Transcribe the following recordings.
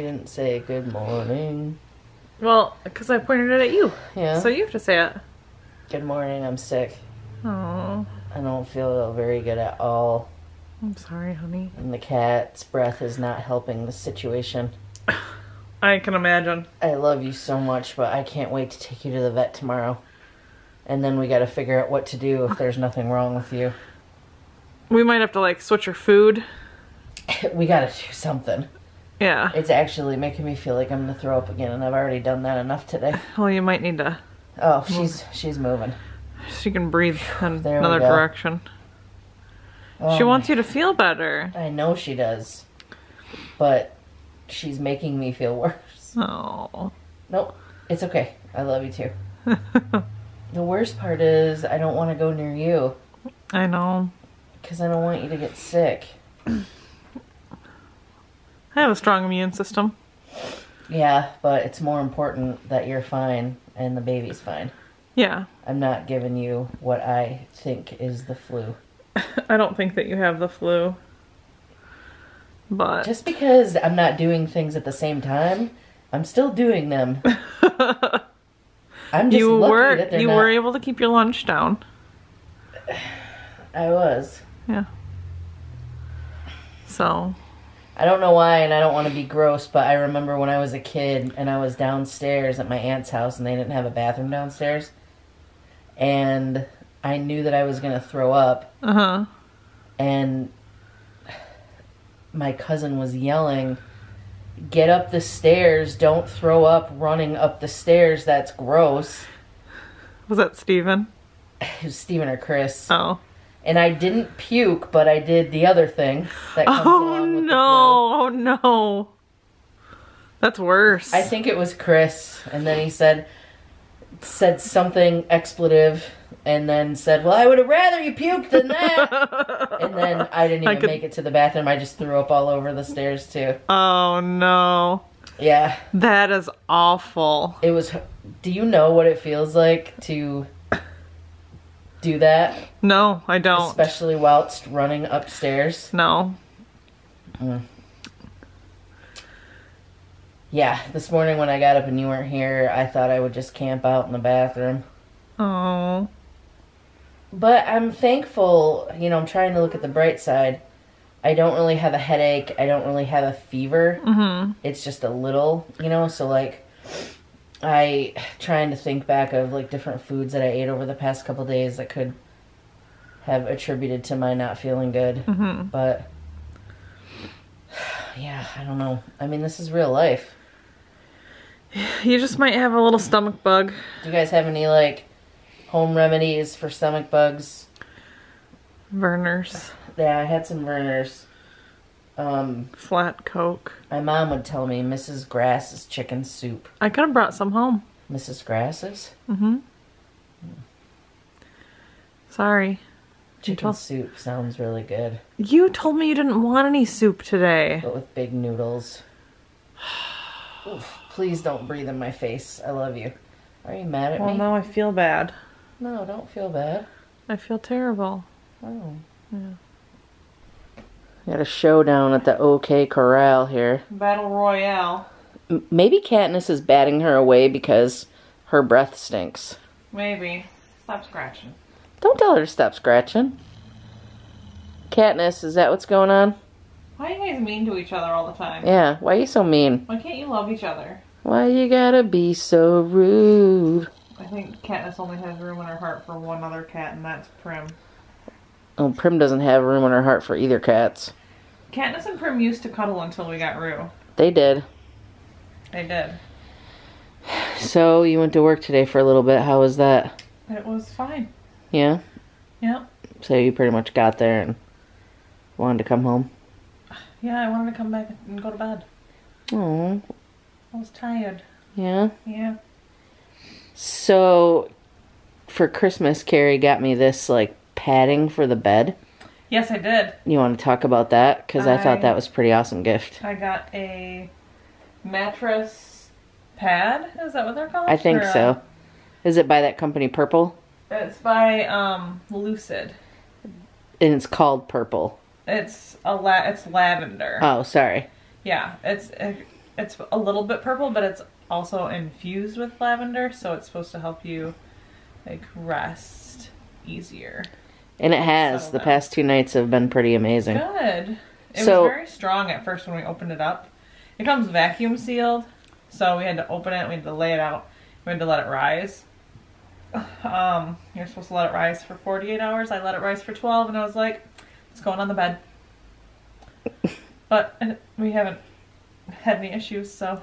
You didn't say good morning. Well, because I pointed it at you. Yeah. So you have to say it. good morning. I'm sick. Oh, I don't feel very good at all. I'm sorry, honey. And the cat's breath is not helping the situation. I can imagine. I love you so much, but I can't wait to take you to the vet tomorrow. And then we got to figure out what to do if there's nothing wrong with you. We might have to like switch your food. we got to do something. Yeah. It's actually making me feel like I'm going to throw up again, and I've already done that enough today. Well, you might need to. Oh, she's she's moving. She can breathe in There another direction. Oh, she wants you to feel better. I know she does, but she's making me feel worse. Oh. Nope, it's okay. I love you too. The worst part is I don't want to go near you I know. because I don't want you to get sick. I have a strong immune system. Yeah, but it's more important that you're fine and the baby's fine. Yeah. I'm not giving you what I think is the flu. I don't think that you have the flu. But Just because I'm not doing things at the same time, I'm still doing them. I'm just you were you not- were able to keep your lunch down. I was. Yeah. So I don't know why, and I don't want to be gross, but I remember when I was a kid and I was downstairs at my aunt's house and they didn't have a bathroom downstairs. And I knew that I was going to throw up, uh huh. and my cousin was yelling, Get up the stairs, don't throw up running up the stairs, that's gross. Was that Steven? It was Steven or Chris. Oh. And I didn't puke, but I did the other thing that comes Oh along with the flu. no! Oh no! That's worse. I think it was Chris, and then he said said something expletive, and then said, "Well, I would have rather you puked than that." and then I didn't I even could- make it to the bathroom. I just threw up all over the stairs too. oh no! Yeah, That is awful. it was. Do you know what it feels like to do that, No, I don't. especially whilst running upstairs? no. Yeah, this morning when I got up and you weren't here, I thought I would just camp out in the bathroom. Oh. But I'm thankful, you know, I'm trying to look at the bright side. I don't really have a headache. I don't really have a fever. Mm-hmm. It's just a little, you know, so like I trying to think back of like different foods that I ate over the past couple days that could have attributed to my not feeling good. Mm-hmm. But yeah, I don't know. I mean, this is real life. You just might have a little stomach bug. Do you guys have any like home remedies for stomach bugs? Vernors Yeah, I had some Vernors. Um, flat Coke. my mom would tell me Mrs. Grass's chicken soup. I could have brought some home. Mrs. Grass's Mm-hmm. Sorry. chicken told- soup sounds really good, You told me you didn't want any soup today. but with big noodles. Oof, please don't breathe in my face. I love you. Are you mad at Well, me? now I feel bad. No, don't feel bad. I feel terrible. Oh. Yeah. Got a showdown at the OK Corral here. Battle Royale. M- maybe Katniss is batting her away because her breath stinks. Maybe. Stop scratching. Don't tell her to stop scratching. Katniss, is that what's going on? Why are you guys mean to each other all the time? Yeah, why are you so mean? Why can't you love each other? Why you gotta be so rude? I think Katniss only has room in her heart for one other cat, and that's Prim. Oh, Prim doesn't have room in her heart for either cats. Katniss and Prim used to cuddle until we got Rue. They did. They did. So, you went to work today for a little bit. How was that? It was fine. Yeah? Yeah. So, you pretty much got there and wanted to come home? Yeah, I wanted to come back and go to bed. Oh, I was tired. yeah. Yeah. So, for Christmas, Cari got me this, like, padding for the bed. Yes, I did. You want to talk about that? Because I thought that was a pretty awesome gift. I got a mattress pad. Is that what they're called? I think Or, uh, so. Is it by that company Purple? It's by um Lucid. And it's called Purple. It's a la- it's lavender. Oh, sorry. Yeah, it's it's a little bit purple, but it's also infused with lavender, so it's supposed to help you like rest easier. And it has. The past two nights have been pretty amazing. Good. It So- was very strong at first when we opened it up. It comes vacuum sealed, so we had to open it. We had to lay it out. We had to let it rise. Um, you're supposed to let it rise for 48 hours. I let it rise for 12, and I was like, "It's going on the bed." But we haven't had any issues, so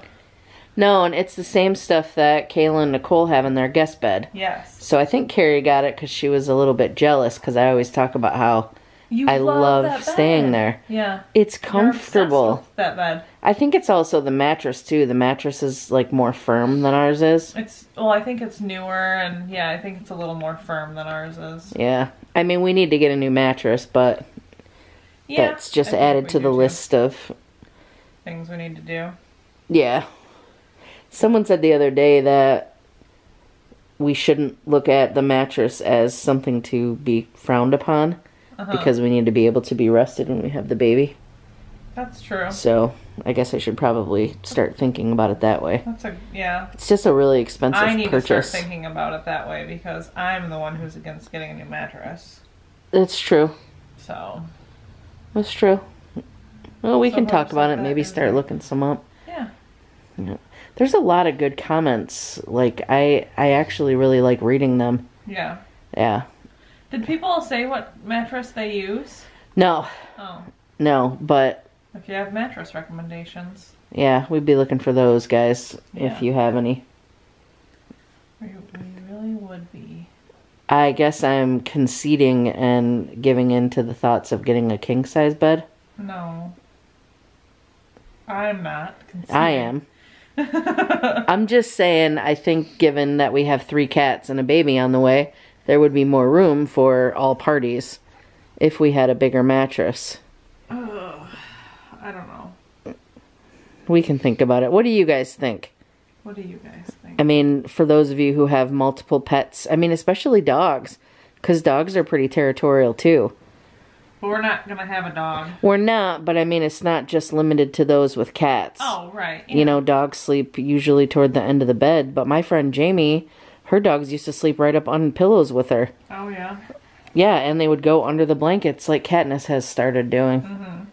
No, and it's the same stuff that Kayla and Nicole have in their guest bed. yes. So I think Cari got it because she was a little bit jealous because I always talk about how You I love that staying bed. there. Yeah. it's comfortable. that bed. I think it's also the mattress too. The mattress is like more firm than ours is. It's well, I think it's newer, and yeah, I think it's a little more firm than ours is. Yeah. I mean, we need to get a new mattress, but Yeah, that's just I added to the too. list of things we need to do. Yeah. Someone said the other day that we shouldn't look at the mattress as something to be frowned upon Uh-huh. because we need to be able to be rested when we have the baby. that's true. So I guess I should probably start thinking about it that way. That's a yeah. It's just a really expensive I need purchase. to start thinking about it that way because I'm the one who's against getting a new mattress. It's true. So That's true. Well, we So can talk about it. Maybe start looking some up. Yeah. yeah, There's a lot of good comments. Like I, I actually really like reading them. yeah. Yeah. Did people say what mattress they use? No, Oh, no, but if you have mattress recommendations, Yeah, we'd be looking for those guys Yeah. if you have any. we, we really would be. I guess I'm conceding and giving in to the thoughts of getting a king size bed. No, I'm not. Conceding. I am. I'm just saying, I think given that we have three cats and a baby on the way, there would be more room for all parties if we had a bigger mattress. Ugh, I don't know. We can think about it. What do you guys think? What do you guys think? I mean, for those of you who have multiple pets, I mean, especially dogs, because dogs are pretty territorial too. But we're not gonna have a dog. We're not, but I mean, it's not just limited to those with cats. Oh, right. You know, dogs sleep usually toward the end of the bed, but my friend Jamie, her dogs used to sleep right up on pillows with her. Oh yeah. Yeah, and they would go under the blankets like Katniss has started doing. Mm-hmm.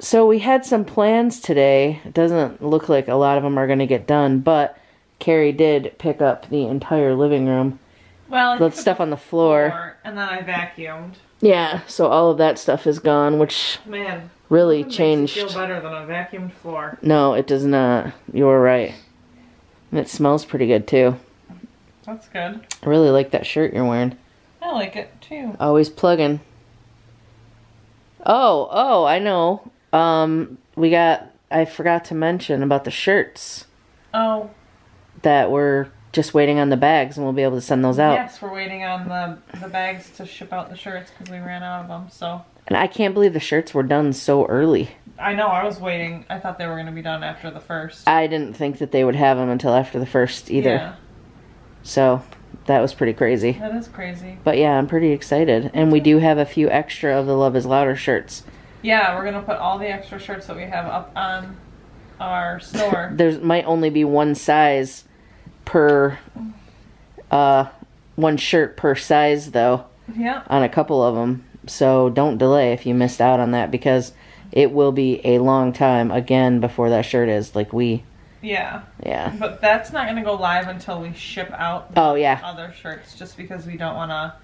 So we had some plans today. It doesn't look like a lot of them are going to get done, but Cari did pick up the entire living room. Well, The stuff on the floor. and then I vacuumed. Yeah, so all of that stuff is gone, which Man, really changed. Feel better than a vacuumed floor. No, it does not. You're right. And it smells pretty good too. That's good. I really like that shirt you're wearing. I like it too. Always plugging. Oh, oh, I know. Um, we got. I forgot to mention about the shirts Oh, that we're just waiting on the bags, and we'll be able to send those out. yes, we're waiting on the the bags to ship out the shirts because we ran out of them. So And I can't believe the shirts were done so early. I know I was waiting. I thought they were going to be done after the first. I didn't think that they would have them until after the first either. Yeah, So that was pretty crazy. that is crazy. But yeah, I'm pretty excited. And we do have a few extra of the Love is Louder shirts. Yeah, we're gonna put all the extra shirts that we have up on our store. There's might only be one size per uh one shirt per size though yeah, on a couple of them. So don't delay if you missed out on that because it will be a long time again before that shirt is like we yeah. yeah. But that's not gonna go live until we ship out Oh yeah. other shirts, just because we don't want to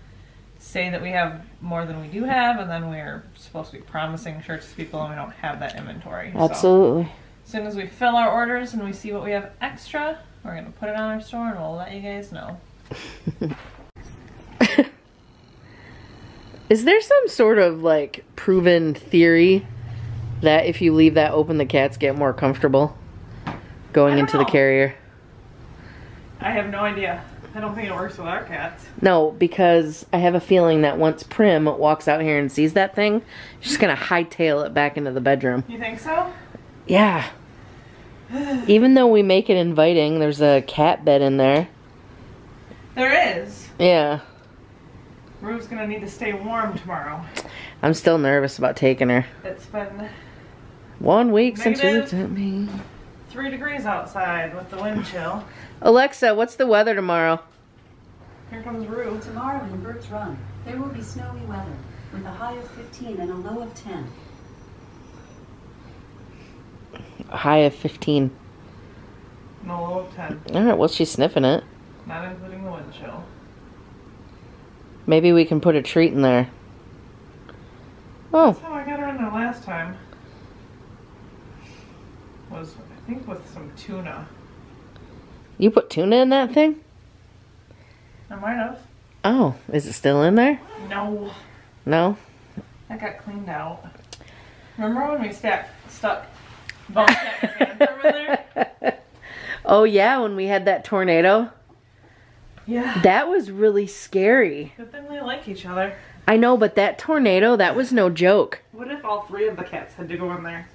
say that we have more than we do have, and then we're supposed to be promising shirts to people, and we don't have that inventory. So, Absolutely. as soon as we fill our orders and we see what we have extra, we're gonna put it on our store, and we'll let you guys know. Is there some sort of like proven theory that if you leave that open the cats get more comfortable going into the carrier? I have no idea. I don't think it works with our cats. No, because I have a feeling that once Prim walks out here and sees that thing, she's gonna hightail it back into the bedroom. You think so? Yeah. Even though we make it inviting, there's a cat bed in there. There is. Yeah. Rue's gonna need to stay warm tomorrow. I'm still nervous about taking her. It's been One week since you Negative. looked at me. three degrees outside with the wind chill. Alexa, what's the weather tomorrow? Here comes Rue. Tomorrow in Birch Run, there will be snowy weather with a high of 15 and a low of 10. A high of 15. No low of 10, All right, well, she's sniffing it. not including the wind chill. Maybe we can put a treat in there. Oh, That's how I got her in there last time. Was, I think, with some tuna. you put tuna in that thing? I might have. Oh, is it still in there? No. No? That got cleaned out. Remember when we stuck, stuck oh, yeah, when we had that tornado? Yeah. That was really scary. Good thing they like each other. I know, but that tornado, that was no joke. What if all three of the cats had to go in there?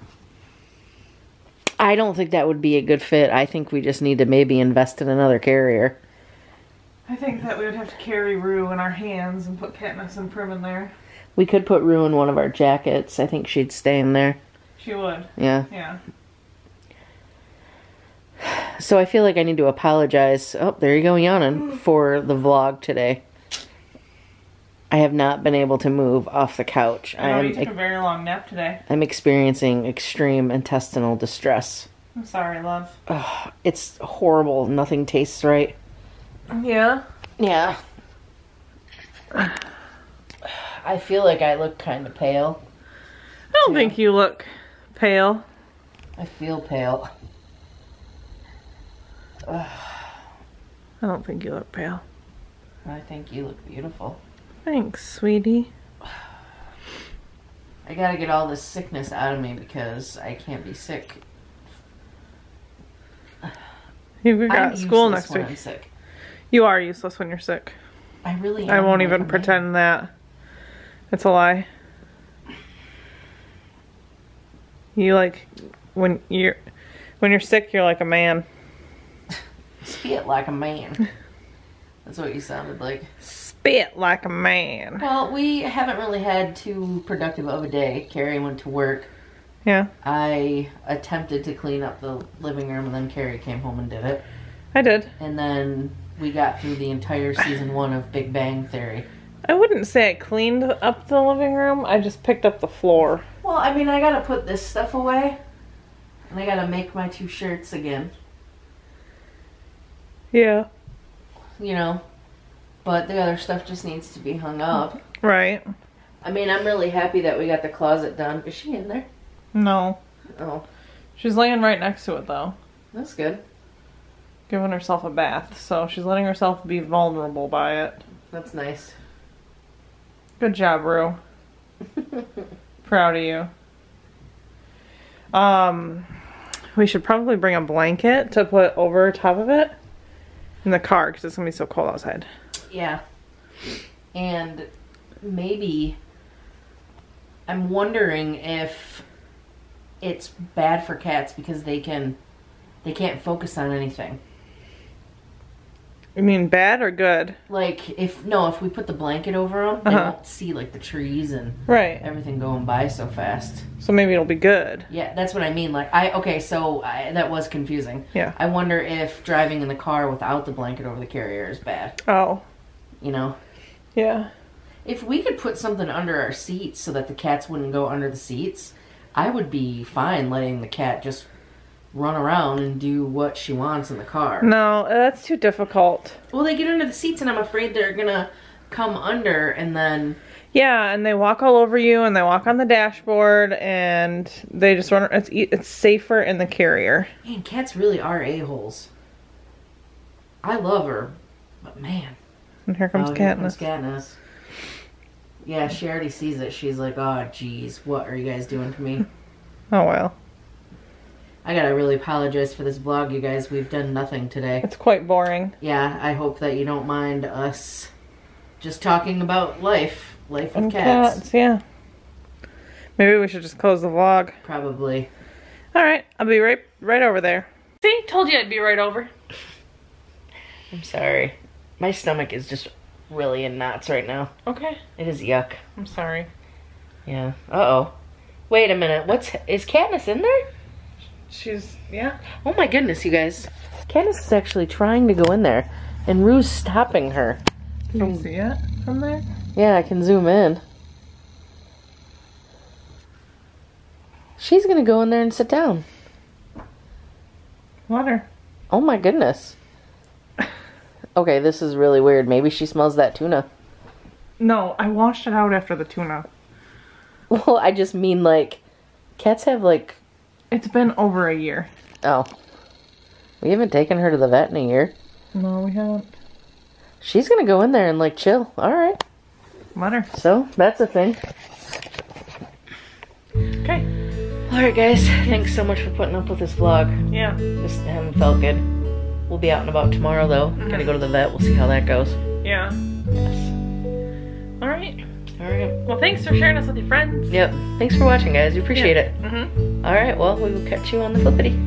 I don't think that would be a good fit. I think we just need to maybe invest in another carrier. I think that we would have to carry Rue in our hands and put Katniss and Prim in there. We could put Rue in one of our jackets. I think she'd stay in there. She would. Yeah. Yeah. So I feel like I need to apologize. Oh, there you go, yawning hmm. for the vlog today. I have not been able to move off the couch. I know you took a very long nap today. I'm experiencing extreme intestinal distress. I'm sorry, love. Ugh, it's horrible. Nothing tastes right. Yeah. Yeah. I feel like I look kind of pale. I don't think you look pale. I feel pale. I don't think you look pale. I think you look beautiful. Thanks, sweetie. I gotta get all this sickness out of me because I can't be sick. You've got I'm school next week. I'm sick. You are useless when you're sick. I really. I won't even pretend that. It's a lie. You like when you're when you're sick, you're like a man. Spit like a man. That's what you sounded like. Spit like a man. Well, we haven't really had too productive of a day. Cari went to work. Yeah, I attempted to clean up the living room, and then Cari came home and did it. I did. And then we got through the entire season one of Big Bang Theory. I wouldn't say I cleaned up the living room. I just picked up the floor. Well, I mean, I gotta put this stuff away, and I gotta make my two shirts again. Yeah. You know, but the other stuff just needs to be hung up. Right. I mean, I'm really happy that we got the closet done. Is she in there? No. Oh, She's laying right next to it though, that's good. giving herself a bath. So she's letting herself be vulnerable by it. That's nice. Good job, Rue. Proud of you. Um, we should probably bring a blanket to put over top of it in the car because it's gonna be so cold outside. Yeah. And maybe I'm wondering if it's bad for cats because they can they can't focus on anything. You mean bad or good? Like if no, if we put the blanket over them, they Uh-huh. won't see like the trees and Right. everything going by so fast. So maybe it'll be good. Yeah, that's what I mean. Like I okay, so I, that was confusing. Yeah. I wonder if driving in the car without the blanket over the carrier is bad. Oh. You know, Yeah. if we could put something under our seats so that the cats wouldn't go under the seats, I would be fine letting the cat just run around and do what she wants in the car. No, that's too difficult. Well, they get under the seats, and I'm afraid they're gonna come under, and then Yeah, and they walk all over you, and they walk on the dashboard, and they just run. It's it's safer in the carrier. man, cats really are a holes. I love her, but man. And here comes oh, here comes Katniss. Katniss. Yeah, she already sees it. She's like, "Oh, geez, what are you guys doing to me?" Oh well, I gotta really apologize for this vlog, you guys. We've done nothing today. it's quite boring. Yeah, I hope that you don't mind us just talking about life, life with And cats. yeah. Maybe we should just close the vlog. Probably. All right, I'll be right right over there. See, told you I'd be right over. I'm sorry. My stomach is just really in knots right now. Okay, It is yuck. I'm sorry. Yeah. Uh oh. Wait a minute. What's is Katniss in there? She's yeah. Oh my goodness, you guys. Katniss is actually trying to go in there, and Rue's stopping her. Can you see it from there? Yeah, I can zoom in. She's gonna go in there and sit down. Water. Oh my goodness. Okay, this is really weird. Maybe she smells that tuna. No, I washed it out after the tuna. Well, I just mean like cats have like It's been over a year. oh. We haven't taken her to the vet in a year. No, we haven't. She's gonna go in there and like chill. Alright. Water. So that's a thing. Okay. Alright guys, thanks so much for putting up with this vlog. Yeah. Just haven't felt good. We'll be out and about tomorrow though. Gotta go to the vet. We'll see how that goes. Yeah. Yes. All right. Alright. Well, thanks for sharing us with your friends. Yep. Thanks for watching guys. We appreciate it. Mm-hmm. Alright, well we will catch you on the flippity.